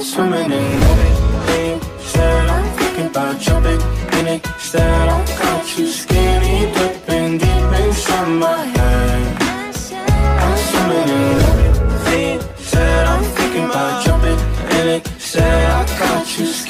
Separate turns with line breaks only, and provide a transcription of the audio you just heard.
I'm swimming in Instead I'm thinking about jumping in it Instead I got you skinny dipping deep inside my head I'm swimming in Instead I'm thinking about jumping in it Said I got you skinny